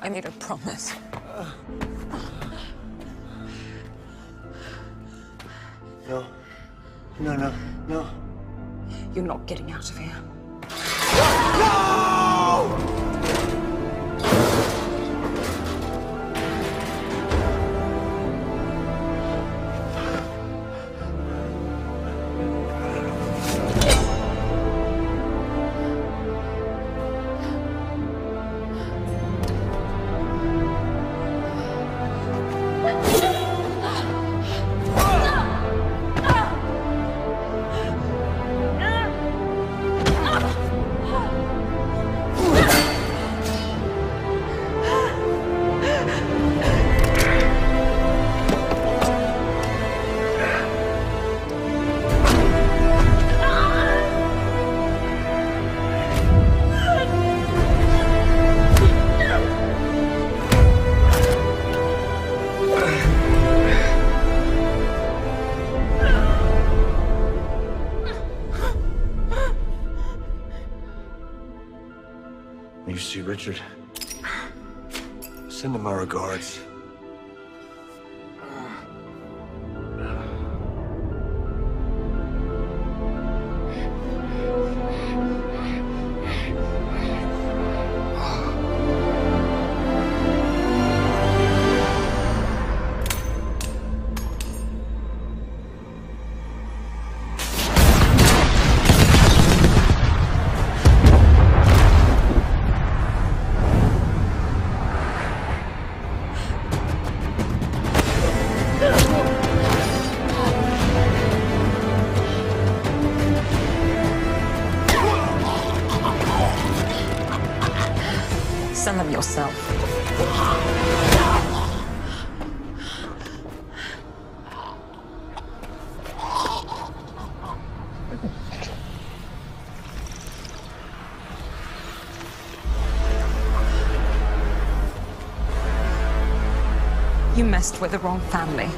I made a promise. No. No, no, no. You're not getting out of here. When you see Richard, send him my regards. Send them yourself. You messed with the wrong family.